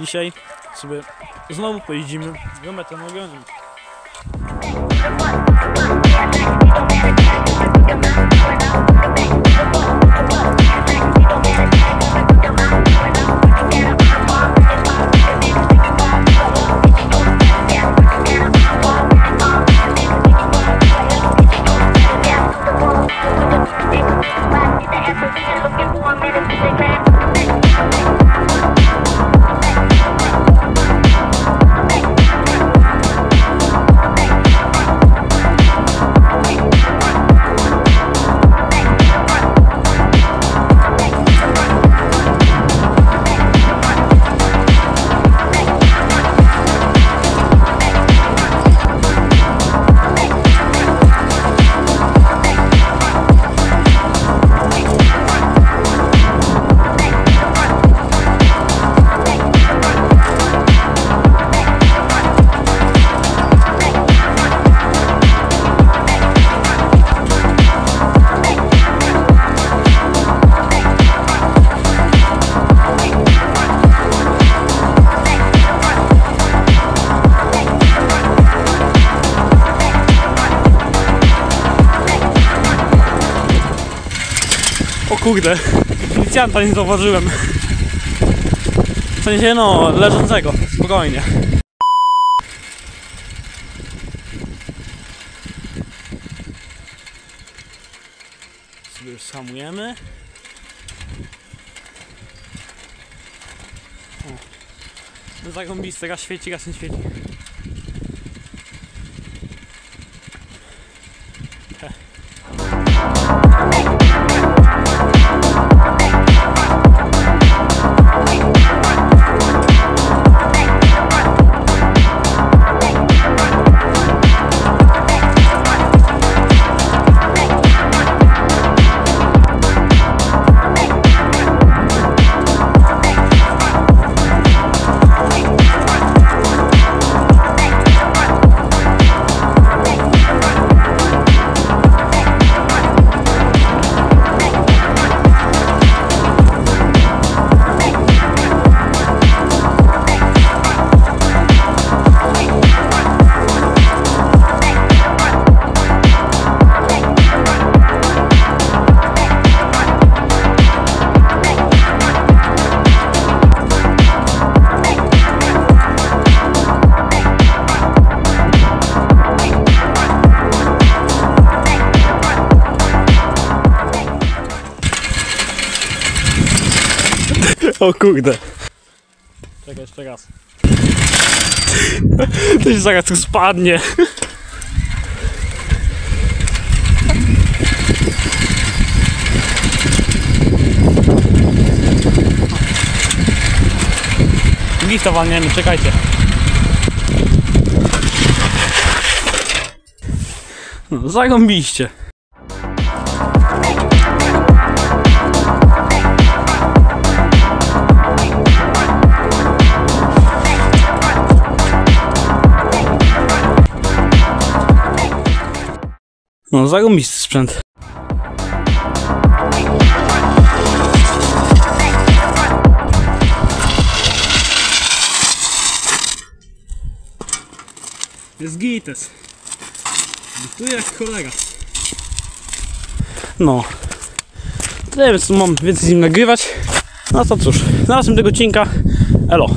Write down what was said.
Dzisiaj sobie znowu pojeździmy geometrem ogonem. O kurde, policjanta nie zauważyłem. W sensie no, leżącego, spokojnie. Sobie już hamujemy. O. Zarąbiste, raz świeci, raz nie świeci. O kurde. Czekaj jeszcze raz. To się zaraz tu spadnie. Lista walniemy, czekajcie. No, zarąbiście. No, zarąbisty sprzęt. Jest gites. Tu jak kolega. No. Tyle, więc mam więcej z nim nagrywać. No to cóż, znalazłem tego odcinka. Elo.